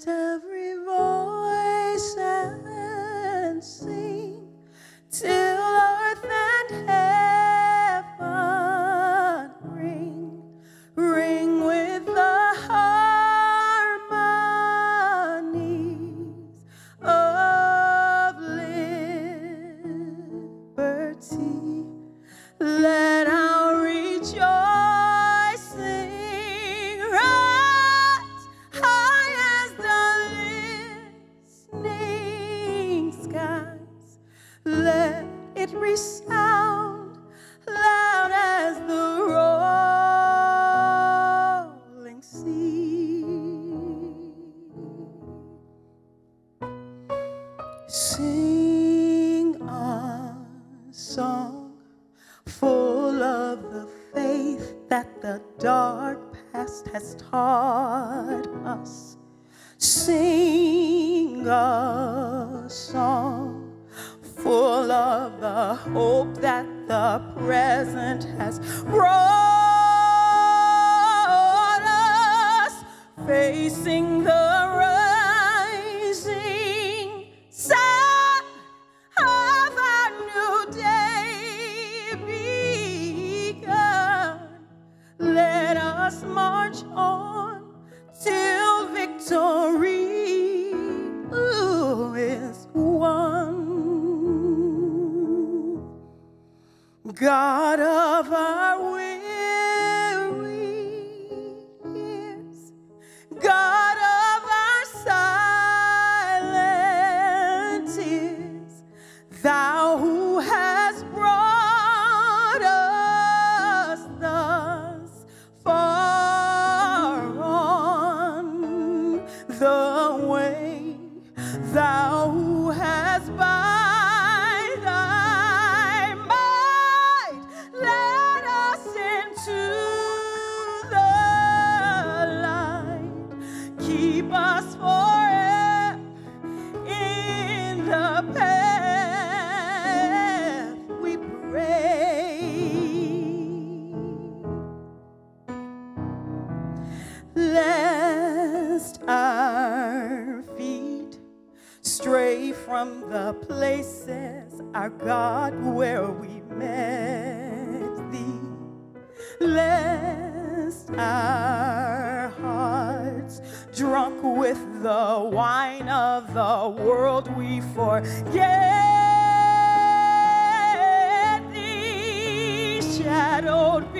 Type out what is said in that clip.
lift every voice and sing till earth and heaven ring, ring with the harmonies of liberty. Let it resound loud as the rolling sea. Sing a song full of the faith that the dark past has taught us. Sing a song hope that the present has brought us, facing the rising sun of our new day begun. Let us march on God of our weary years, God of our silent tears, Thou who hast brought us thus far on the way, Thou Lest our feet stray from the places, our God, where we met thee. Lest our hearts, drunk with the wine of the world, we forget thee, shadowed